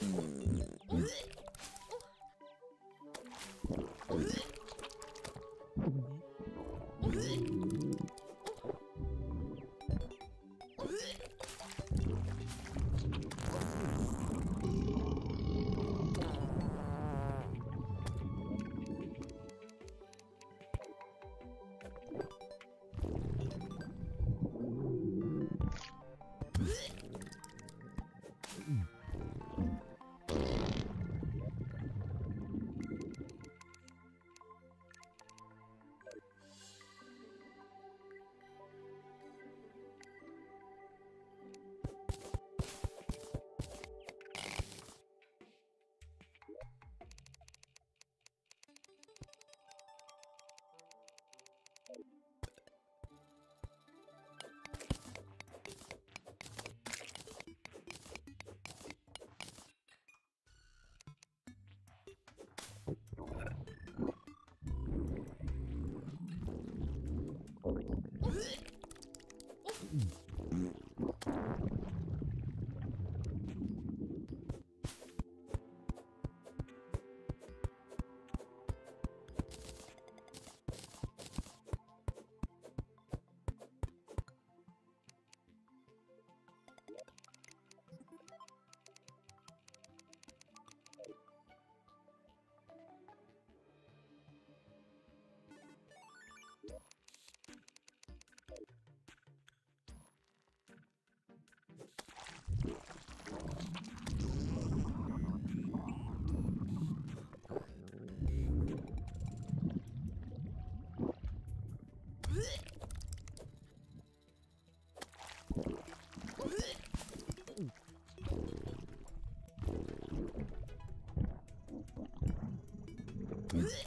Hmm. Mm-hmm.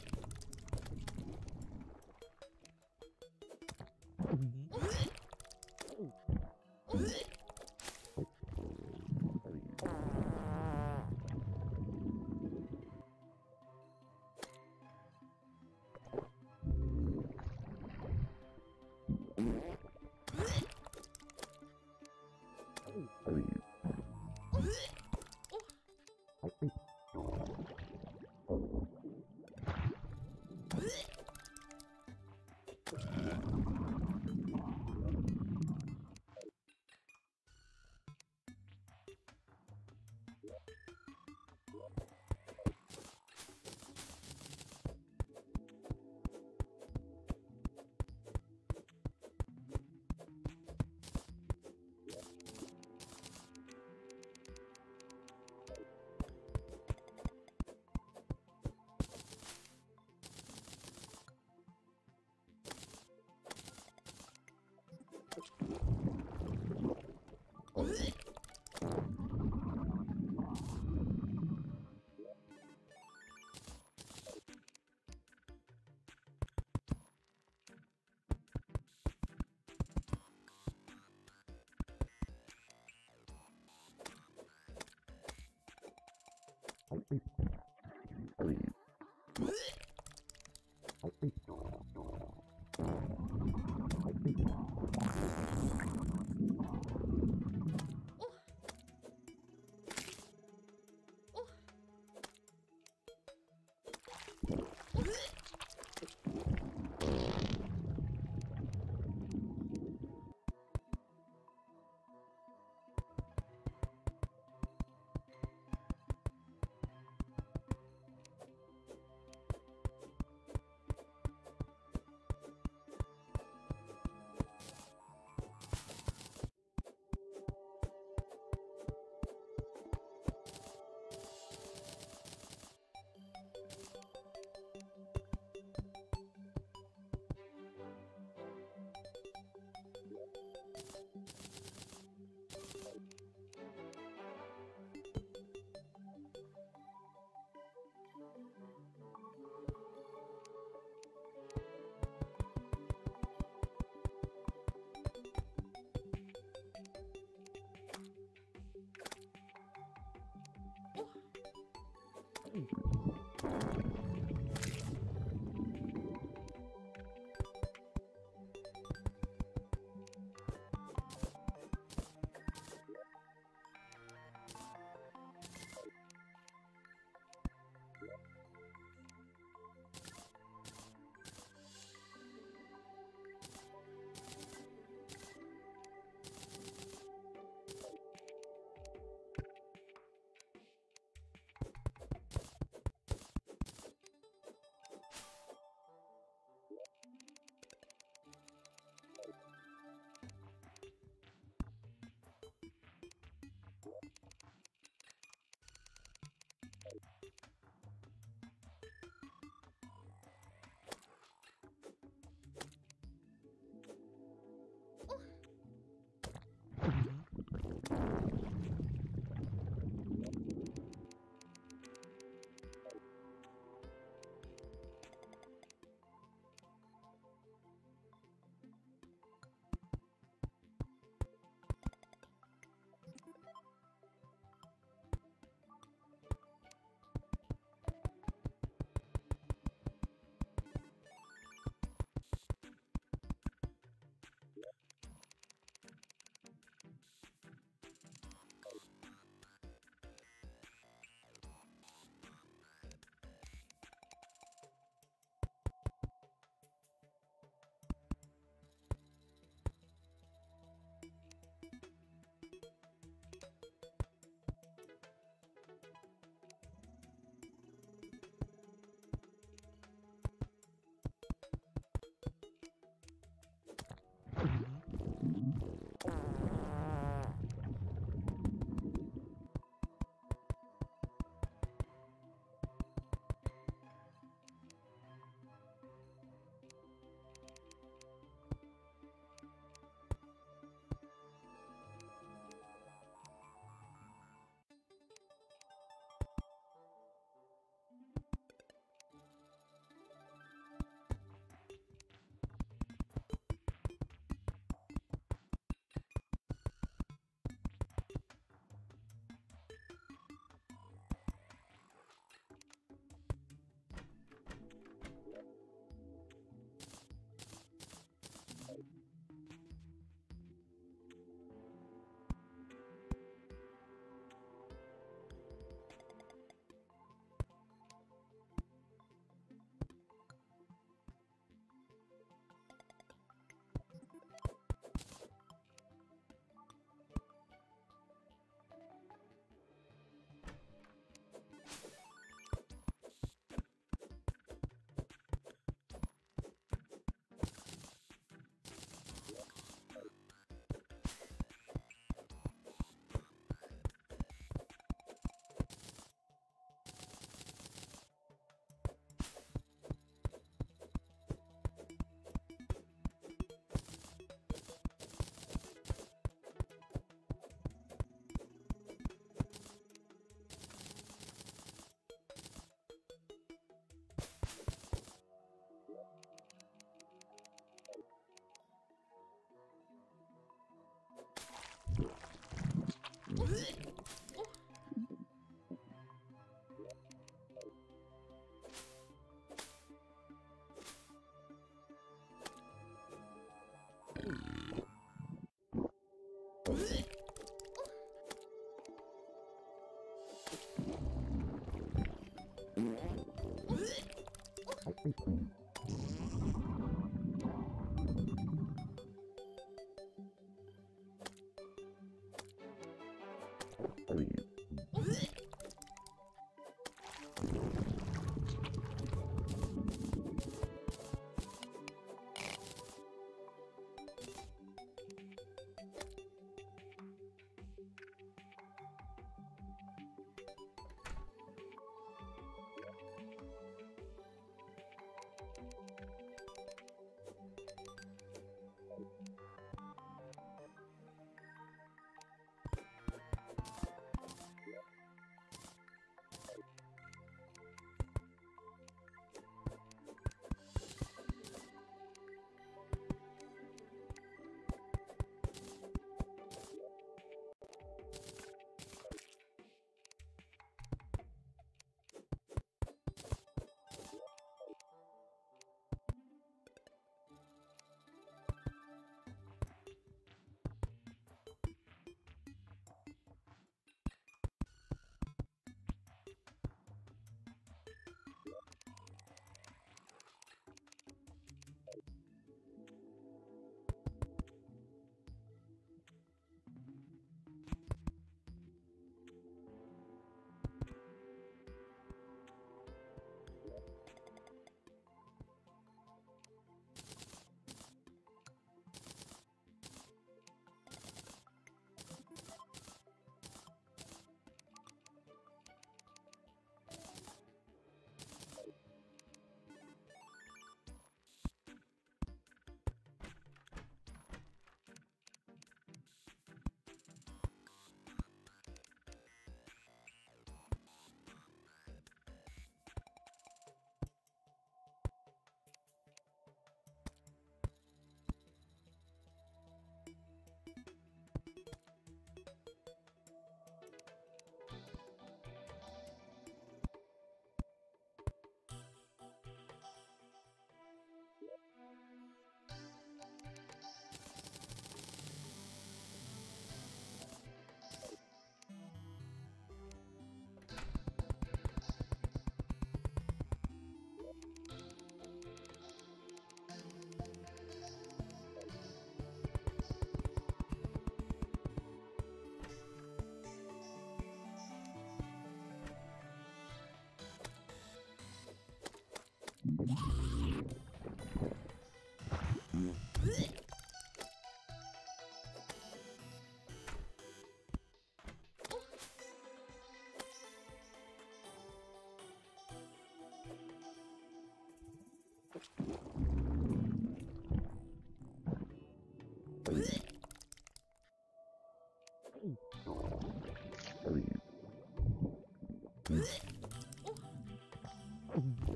Oh.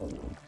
Oh.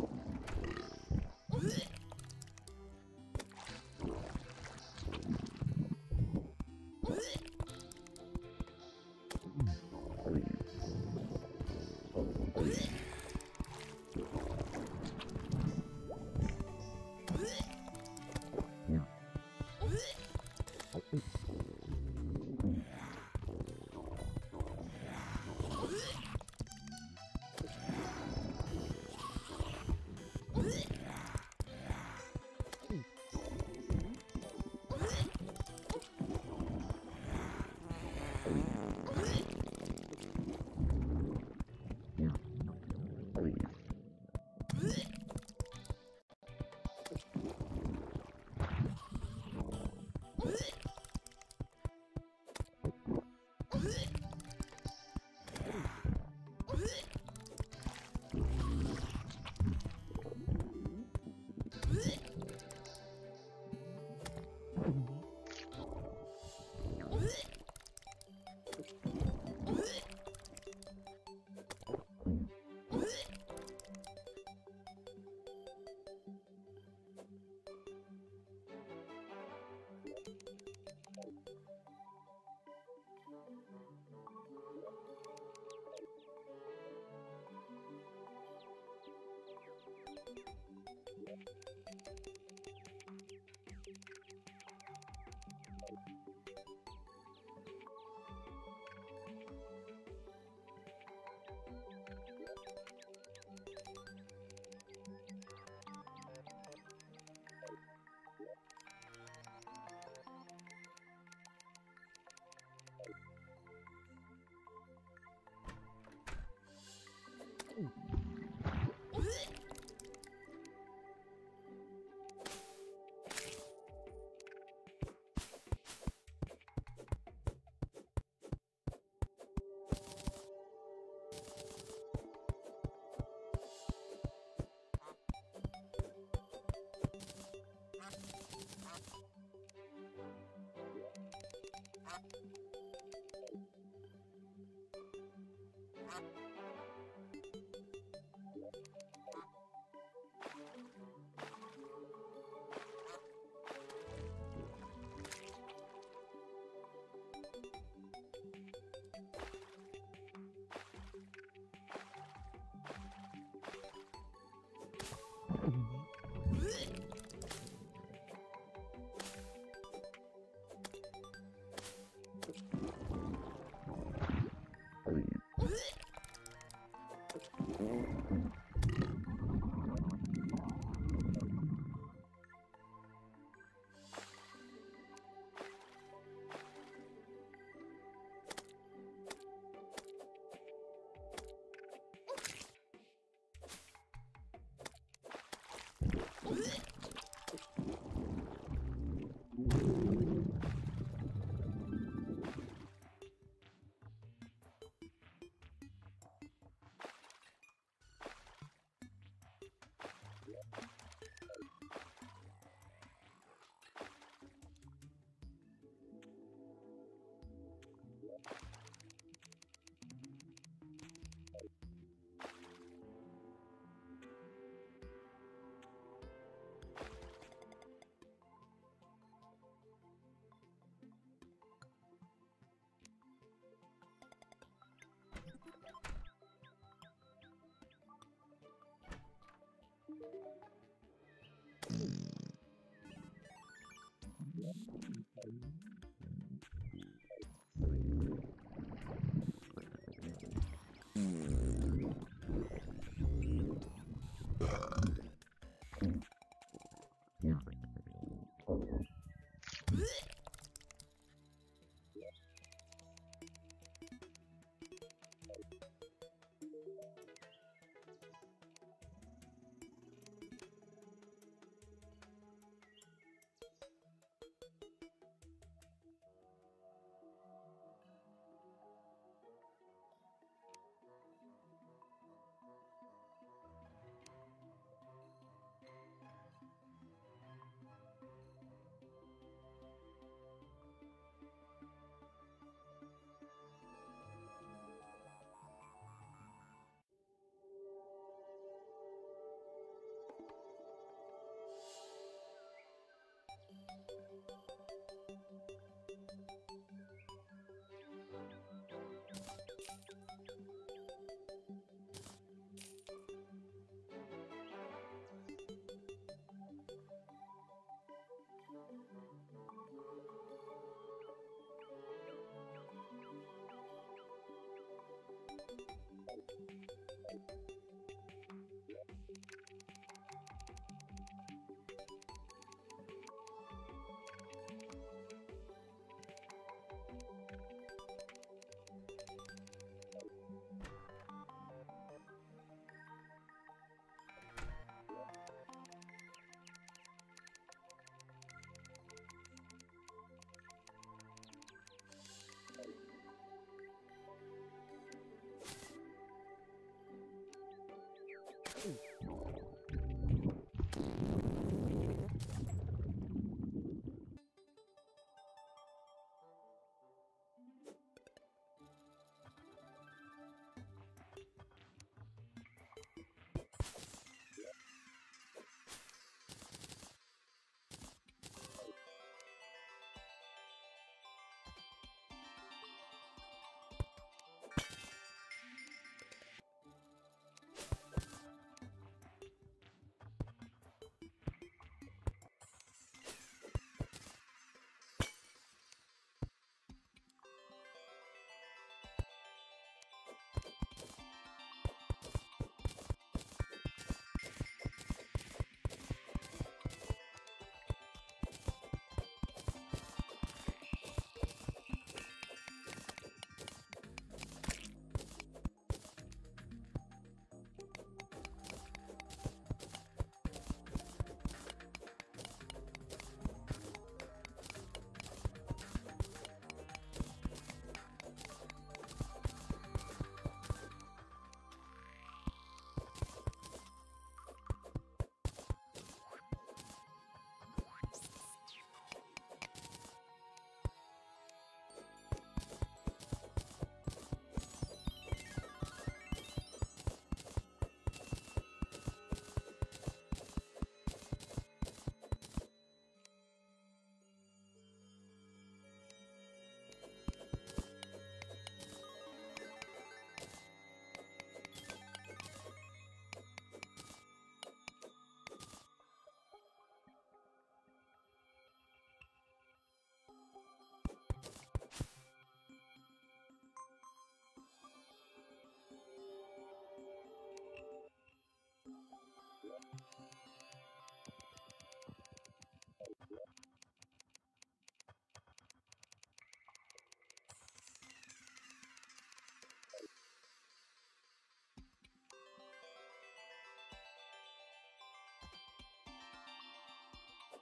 Blech!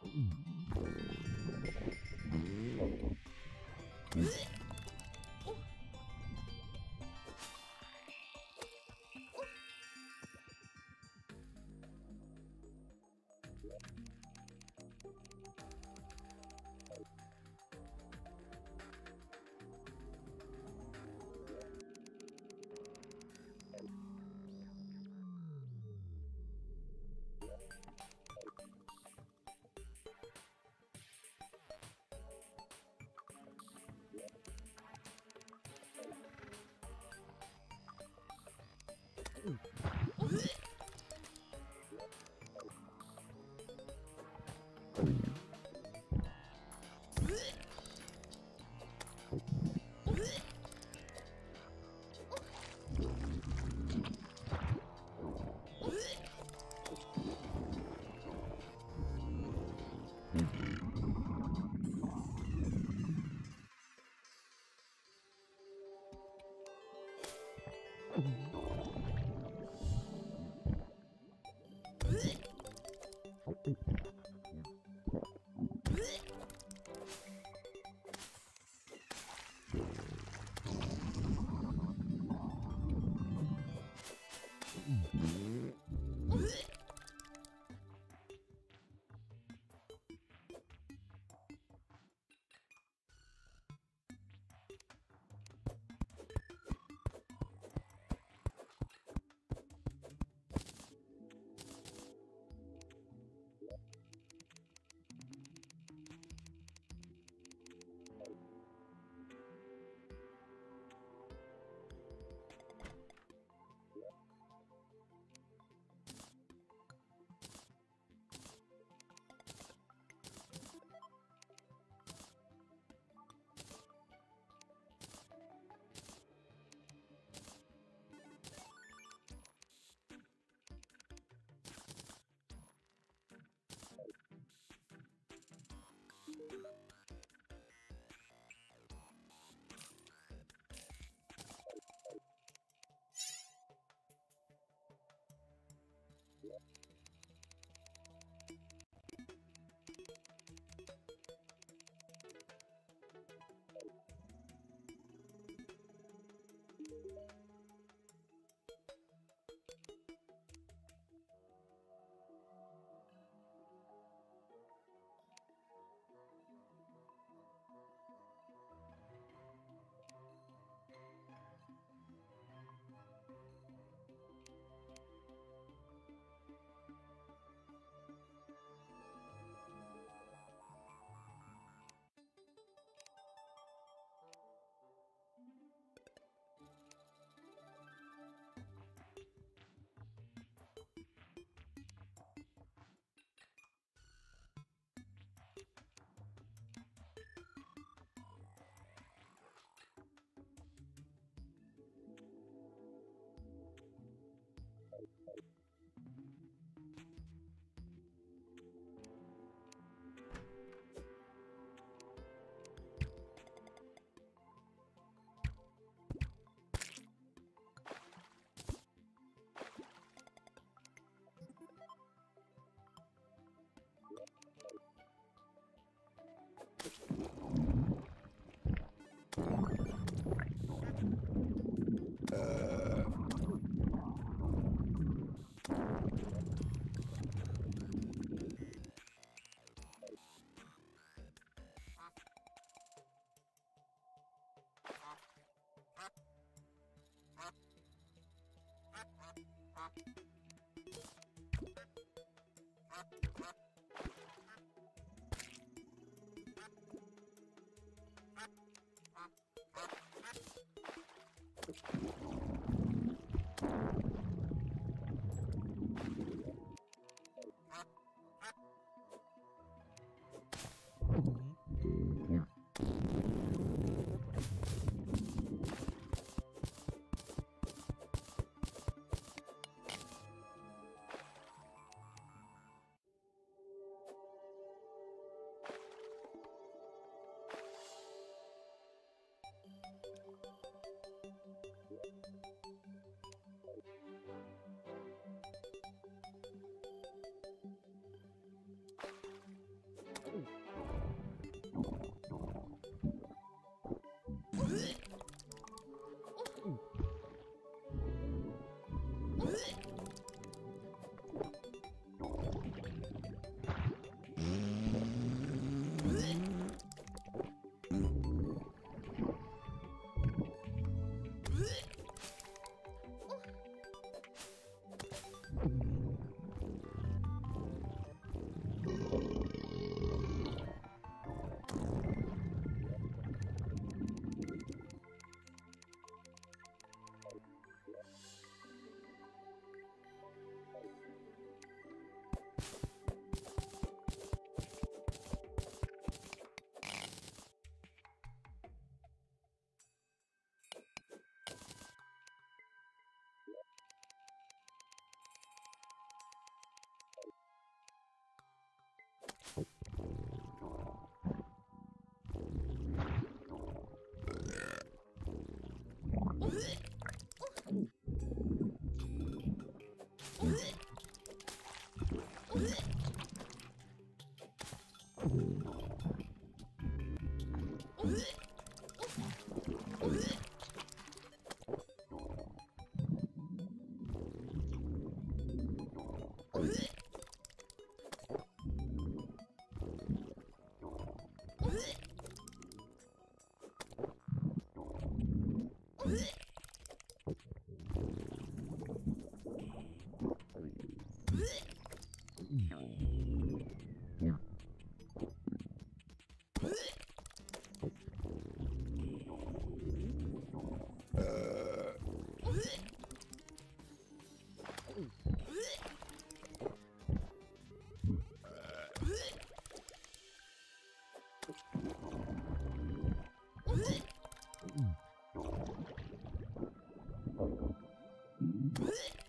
Mm. Mm-hmm. Thank you. Blech.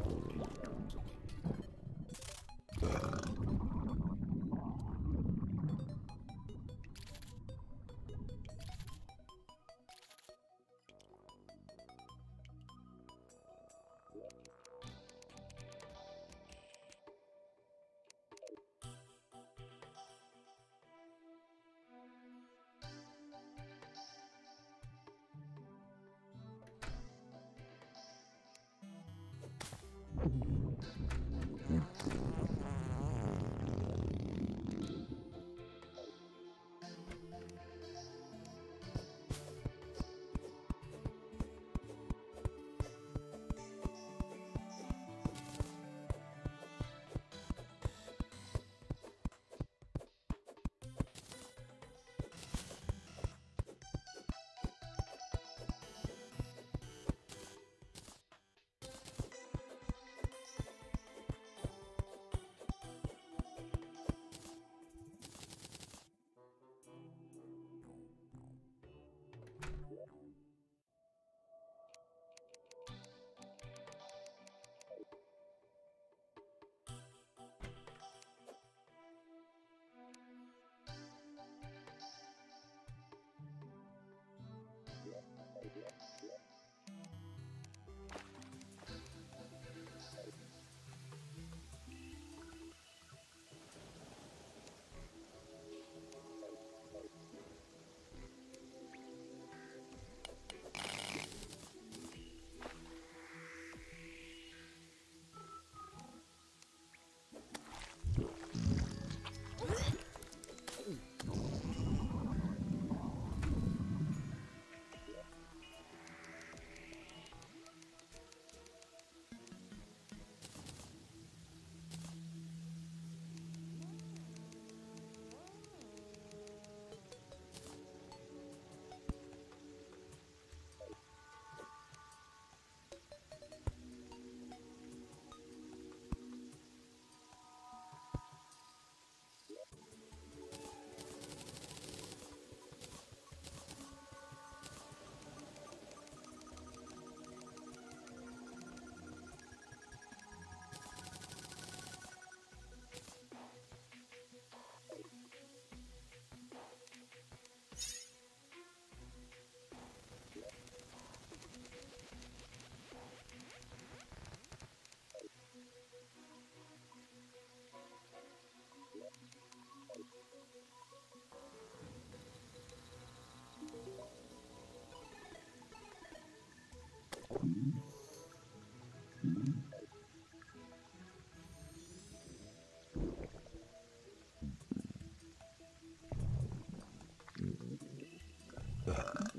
that.